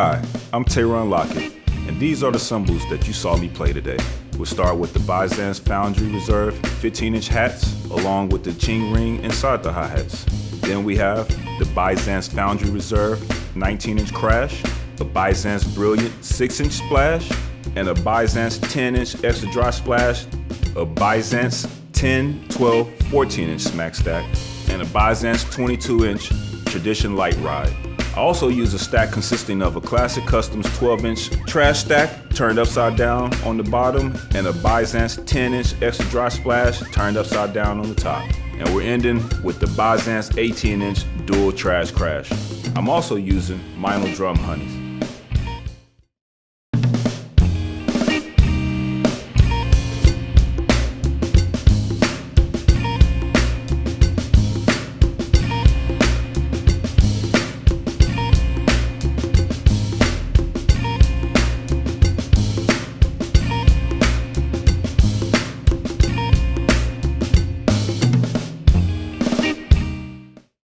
Hi, I'm TaRon Lockett, and these are the cymbals that you saw me play today. We'll start with the Byzance Foundry Reserve 15-inch hats, along with the Ching Ring inside the hi-hats. Then we have the Byzance Foundry Reserve 19-inch crash, a Byzance Brilliant 6-inch splash, and a Byzance 10-inch extra dry splash, a Byzance 10, 12, 14-inch smack stack, and a Byzance 22-inch Tradition Light Ride. I also use a stack consisting of a Classic Customs 12-inch trash stack turned upside down on the bottom and a Byzance 10-inch extra dry splash turned upside down on the top. And we're ending with the Byzance 18-inch dual trash crash. I'm also using Meinl drum honeys.